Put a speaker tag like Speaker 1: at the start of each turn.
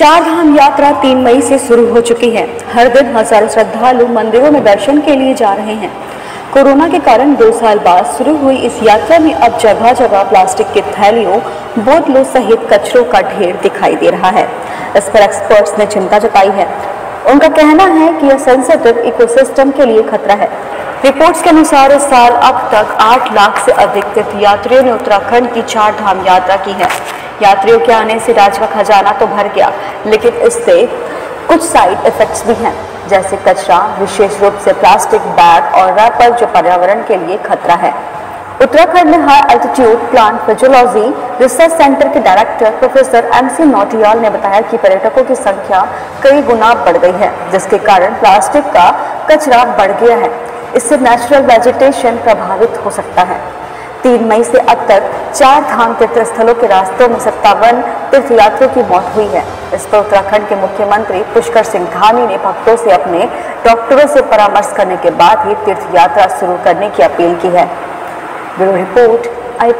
Speaker 1: चार धाम यात्रा तीन मई से शुरू हो चुकी है। हर दिन हज़ारों श्रद्धालु मंदिरों में दर्शन के लिए जा रहे हैं। कोरोना के कारण दो साल बाद शुरू हुई इस यात्रा में अब जगह जगह प्लास्टिक के थैलियों, बोतलों सहित कचरों का ढेर दिखाई दे रहा है। इस पर एक्सपर्ट्स ने चिंता जताई है। उनका कहना है कि यह सेंसिटिव इकोसिस्टम के लिए खतरा है। रिपोर्ट्स के अनुसार इस साल अब तक 8 लाख से अधिक तीर्थ यात्रियों ने उत्तराखंड की चार धाम यात्रा की है। यात्रियों के आने से राज्य का खजाना तो भर गया, लेकिन इससे कुछ साइड इफेक्ट्स भी हैं, जैसे कचरा, विशेष रूप से प्लास्टिक बैग और रैपर जो पर्यावरण के लिए खतरा है। उत्तराखंड में high altitude plant physiology research centre के director professor M C Nautiyal ने बताया कि पर्यटकों की संख्या कई गुना बढ़ गई है, जिसके कारण प्लास्टिक का कचरा बढ़ गया है। इससे नेचुरल वेजिटेशन प्रभावित हो सकता है। तीन मई से अब तक चार धाम तीर्थ स्थलों के रास्तों में सत्तावन तीर्थयात्रियों की मौत हुई है। इस पर उत्तराखंड के मुख्यमंत्री पुष्कर सिंह धामी ने भक्तों से अपने डॉक्टरों से परामर्श करने के बाद ही तीर्थ यात्रा शुरू करने की अपील की है। ब्यूरो रिपोर्ट, आई